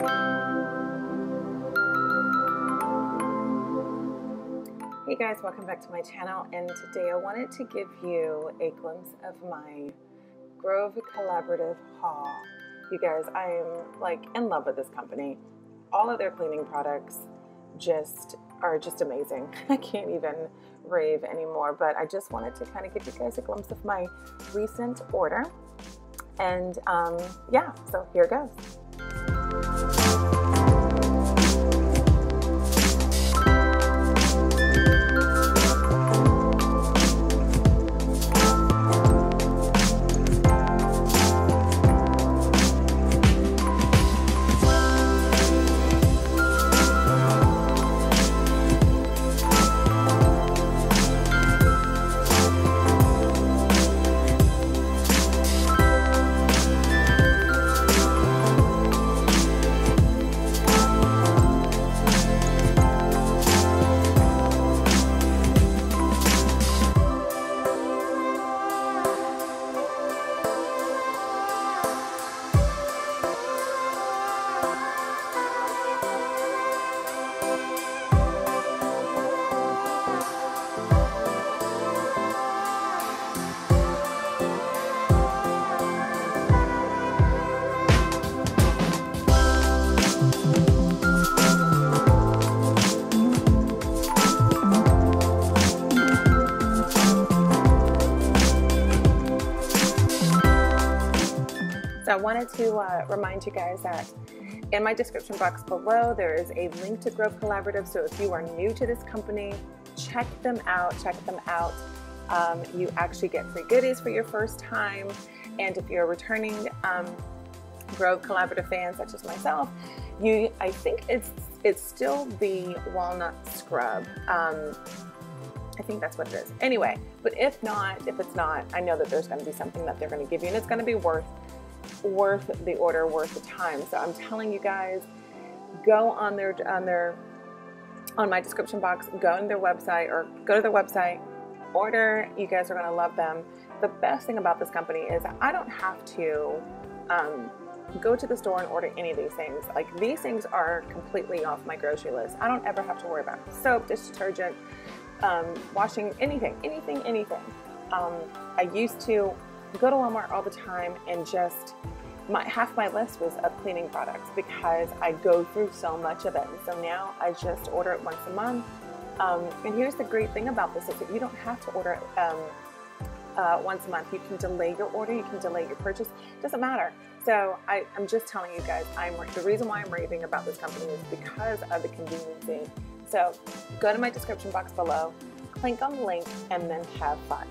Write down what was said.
Hey guys, welcome back to my channel and today I wanted to give you a glimpse of my Grove Collaborative haul. You guys, I am like in love with this company. All of their cleaning products just are just amazing. I can't even rave anymore, but I just wanted to kind of give you guys a glimpse of my recent order. And um, yeah, so here it goes. So I wanted to uh, remind you guys that in my description box below, there is a link to Grove Collaborative. So if you are new to this company, check them out, check them out. Um, you actually get free goodies for your first time. And if you're a returning um, Grove Collaborative fan, such as myself, you, I think it's, it's still the walnut scrub. Um, I think that's what it is. Anyway, but if not, if it's not, I know that there's going to be something that they're going to give you, and it's going to be worth worth the order, worth the time. So I'm telling you guys, go on their on their on my description box, go on their website or go to their website, order. You guys are gonna love them. The best thing about this company is I don't have to um, go to the store and order any of these things. Like these things are completely off my grocery list. I don't ever have to worry about soap, dish detergent, um, washing anything, anything, anything. Um, I used to go to Walmart all the time and just my half my list was of cleaning products because I go through so much of it. And so now I just order it once a month. Um, and here's the great thing about this is that you don't have to order it um, uh, once a month. You can delay your order, you can delay your purchase. Doesn't matter. So I, am just telling you guys, I'm the reason why I'm raving about this company is because of the convenience. So go to my description box below, click on the link, and then have fun.